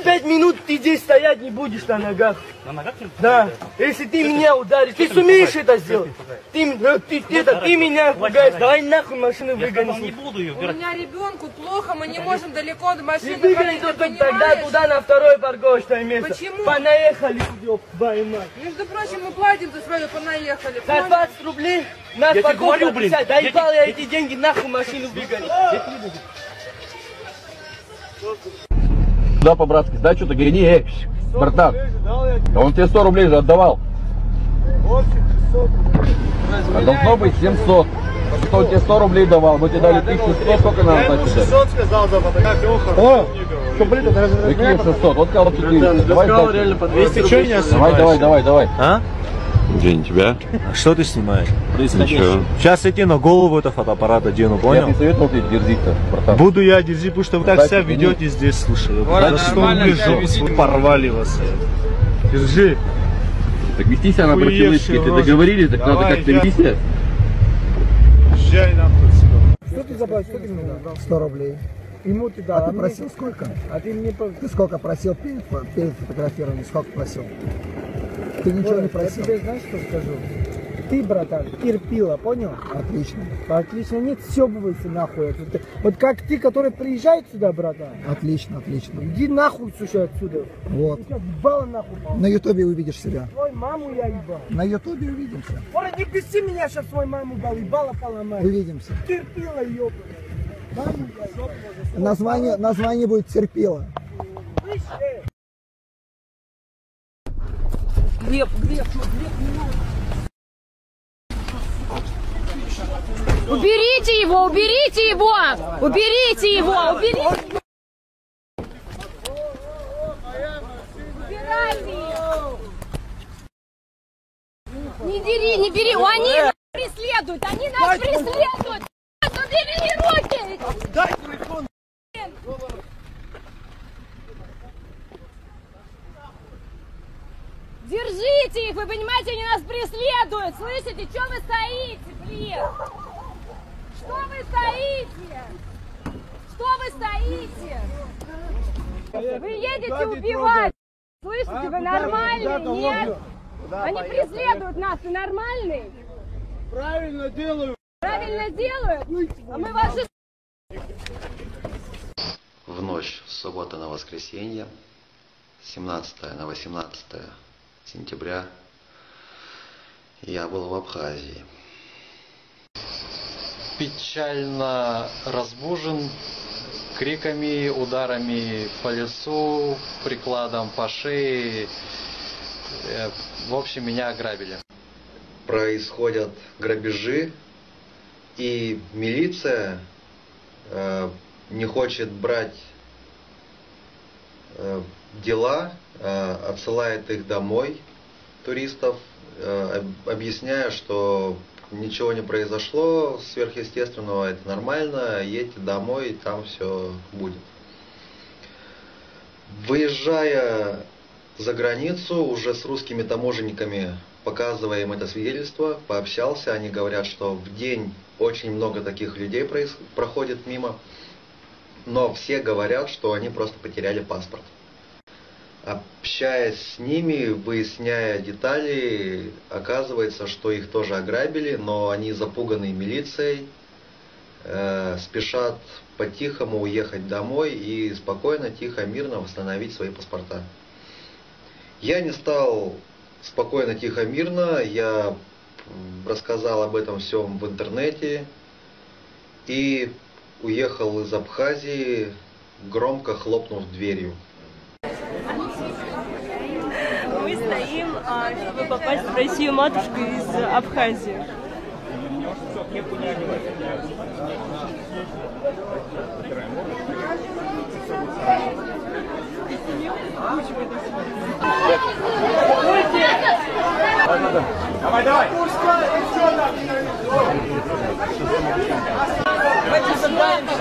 пять минут ты здесь стоять не будешь на ногах. На ногах Да. Если ты меня ударишь, ты сумеешь это сделать? Ты, ты, это, ты меня пугаешь. Давай нахуй машину Я сказал, не выгони. буду ее У меня ребенку плохо, мы не можем далеко от машины выгони ты тут, тогда туда на второе парковочное место. Почему? Понаехали, ёб твою мать. Между прочим, мы платим за свое, понаехали. За понял? 20 рублей нас Я тебе говорю, блин, 50. я Доебал я эти деньги, нахуй машину выгони. Да, по-братски, сдай что-то, говори, эй, братан. Да он тебе 100 рублей же отдавал. А должно быть 700. Что он тебе 100 рублей давал, мы тебе дали 1100, сколько нам значит дать? 600 сказал за фотографию, О, Какие 600? Он сказал 400. Давай, давай, что давай, давай, давай, давай. А? День тебя? Что ты снимаешь? Ничего. Сейчас я тебе на голову это фотоаппарат одену, Я понял? не советовал тебе дерзить-то, братан. Буду я держи, потому что вы так себя ведете здесь, слушай. За 100 рублей жопу порвали вас. Держи. Так вести себя надо по-человечески, если договорились, так надо как-то я- вести себя. Езжай нахуй отсюда. Что ты забрал? Что ты мне дал? 100 рублей. Ему ты дал. А ты мне- просил сколько? А ты мне... Ты сколько просил перед, перед фотографированием? Сколько просил? Ты ничего Ой, не просил? Я тебе знаешь, что скажу? Ты, братан, терпила, понял? Отлично. Отлично, не съебывайся нахуй. отсюда. Вот как ты, который приезжает сюда, братан, Отлично, отлично. иди нахуй, слушай, отсюда. Вот. Ебало нахуй. На ютубе увидишь себя. Твою маму я ебал. На ютубе увидимся. Ой, не писи меня, сейчас свою маму дал, ебало поломать. Увидимся. Терпила, ёбаная. Маму я ебал. Название, название будет терпила. Слышь, Глеб, Глеб, что, Глеб, не надо. Уберите его, уберите его! Уберите его, уберите! Не дери, не бери, они нас преследуют, они нас преследуют! Убери руки! Дай телефон. Держите их, вы понимаете, они нас преследуют! Слышите, что вы стоите, блин? Что вы стоите? Что вы стоите? Вы едете убивать! Слышите, вы нормальный? Нет? Они преследуют нас, ты нормальный? Правильно делаю. Правильно делают? А мы ваши В ночь с субботы на воскресенье, 17 на 18 сентября, я был в Абхазии. Печально разбужен криками, ударами по лицу, прикладом по шее. Э, В общем, меня ограбили. Происходят грабежи, и милиция э, не хочет брать э, дела, э, отсылает их домой, туристов, э, об- объясняя, что ничего не произошло сверхъестественного, это нормально, едьте домой, там все будет. Выезжая за границу, уже с русскими таможенниками, показывая им это свидетельство, пообщался, они говорят, что в день очень много таких людей проходит мимо, но все говорят, что они просто потеряли паспорт. Общаясь с ними, выясняя детали, оказывается, что их тоже ограбили, но они запуганы милицией, э, спешат по-тихому уехать домой и спокойно, тихо, мирно восстановить свои паспорта. Я не стал спокойно, тихо, мирно, я рассказал об этом всем в интернете и уехал из Абхазии, громко хлопнув дверью. Мы стоим, а, чтобы попасть в Россию матушку из Абхазии. Давай, давай. Давайте задаемся.